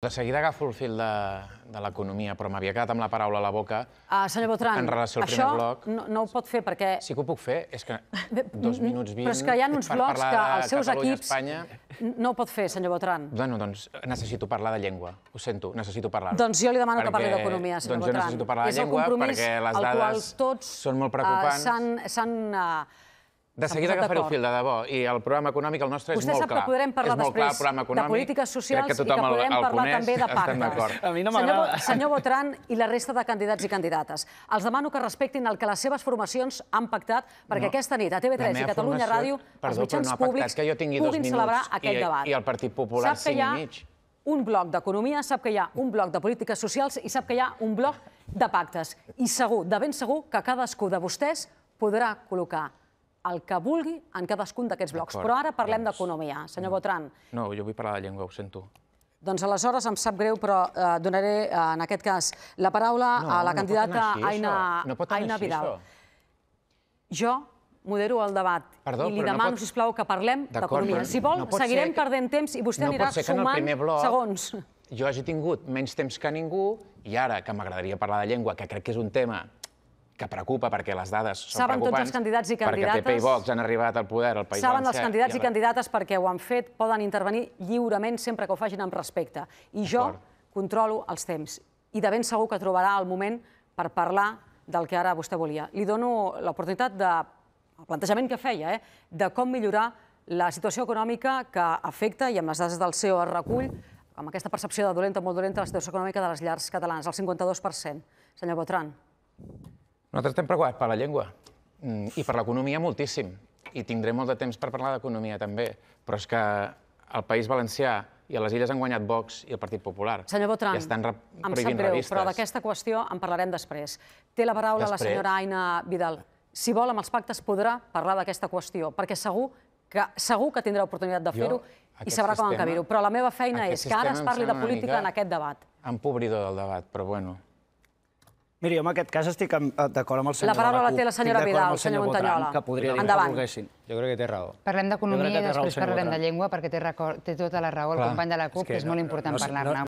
De seguida agafo el fil de, de l'economia, però m'havia quedat amb la paraula a la boca. Uh, senyor Botran, En relació al això primer bloc- no, no ho pot fer perquè... Sí que ho puc fer, és que dos minuts vint Però és que hi ha uns blocs que els seus Catalunya, equips... Espanya... No ho pot fer, senyor Botran. Bueno, doncs necessito parlar de llengua. Ho sento, necessito parlar. Doncs jo li demano que parli d'economia, senyor doncs jo Botran. necessito parlar de llengua perquè les dades tots, són molt eh, preocupants. s'han- s'han... de seguida posat agafaré el d'acord. fil, de debò. I el programa econòmic, el nostre, és Vostè molt sap clar. que podrem parlar clar, després el programa de polítiques socials que i que el- podrem el parlar coneix, també de pactes. A mi no senyor, m'agrada. Senyor Botran i la resta de candidats i candidates, els demano que respectin el que les seves formacions han pactat perquè No. aquesta nit a La TV3 i Catalunya formació- Ràdio, Perdó, els mitjans no públics puguin minuts celebrar i- aquest debat. i el Partit Popular Sap que hi cinc ha i mig. un bloc d'economia, sap que hi ha un bloc de polítiques socials i sap que hi ha un bloc de pactes. I segur, de ben segur, que cadascú de vostès podrà col·locar el que vulgui en cadascun d'aquests blocs. Però ara parlem doncs, d'economia. Senyor Botran, No, jo vull parlar de llengua, ho sento. doncs aleshores em sap greu, però eh, donaré, eh, en aquest cas, la paraula No, a la no candidata així, Aina, això. No pot anar Aina així, Vidal. això. Jo modero el debat Perdó, i li demano, pot- sisplau, que parlem d'economia. Si vol, seguirem que- perdent temps i vostè anirà sumant bloc segons. jo hagi tingut menys temps que ningú i ara, que m'agradaria parlar de llengua, que crec que és un tema que preocupa perquè les dades són Saben tots preocupants, els candidats i perquè PP i candidates- Vox han arribat al poder al País Saben els Valencià candidats i la- candidates perquè ho han fet, poden intervenir lliurement sempre que ho facin amb respecte. I jo controlo els temps. I de ben segur que trobarà el moment per parlar del que ara vostè volia. Li dono l'oportunitat de, el plantejament que feia, eh, de com millorar la situació econòmica que afecta, i amb les dades del CEO es recull, amb aquesta percepció de dolenta o molt dolenta, la situació econòmica de les llars catalanes, el 52%. Senyor Botran. Nosaltres estem preocupats per la llengua mm, i per l'economia moltíssim. I tindré molt de temps per parlar d'economia també. Però és que el País Valencià i a les Illes han guanyat Vox i el Partit Popular. Senyor Botran, I estan em sap greu, revistes. però d'aquesta qüestió en parlarem després. Té la paraula la Després? senyora Aina Vidal. Si vol, amb els pactes podrà parlar d'aquesta qüestió, perquè segur que, segur que tindrà oportunitat de fer-ho i sabrà com encabir-ho. Però la meva feina és que ara es parli de política en aquest debat. Empobridor del debat, però bueno. Miri, jo en aquest cas estic eh, d'acord amb el senyor La paraula de la té la senyora Vidal, el senyor senyor Botran, Montañola. Que podria dir Endavant. que volguessin. Jo crec que té raó. Parlem d'economia i després parlarem de llengua perquè té, record, té tota la raó el Clar. company de la CUP, És que que és molt important parlar-ne. no-